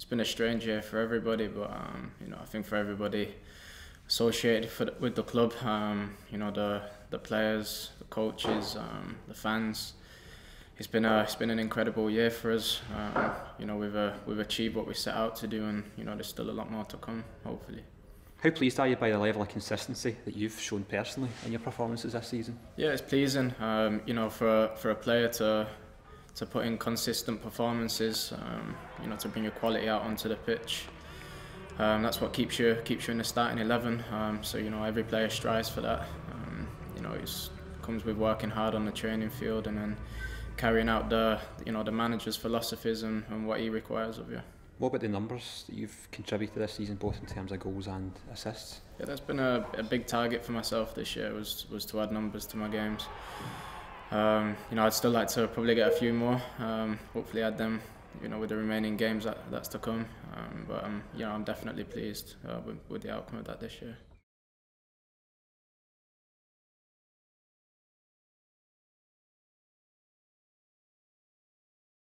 it's been a strange year for everybody, but um, you know I think for everybody associated the, with the club, um, you know the the players, the coaches, um, the fans. It's been a it's been an incredible year for us. Um, you know we've uh, we've achieved what we set out to do, and you know there's still a lot more to come. Hopefully. How pleased are you by the level of consistency that you've shown personally in your performances this season? Yeah, it's pleasing. Um, you know, for for a player to to put in consistent performances, um, you know, to bring your quality out onto the pitch. Um, that's what keeps you keeps you in the starting eleven. Um, so you know, every player strives for that. Um, you know, it comes with working hard on the training field and then carrying out the you know the manager's philosophies and, and what he requires of you. What about the numbers that you've contributed this season, both in terms of goals and assists? Yeah, that's been a, a big target for myself this year. Was was to add numbers to my games. Um, you know, I'd still like to probably get a few more. Um, hopefully, add them. You know, with the remaining games that that's to come. Um, but um, you know, I'm definitely pleased uh, with, with the outcome of that this year.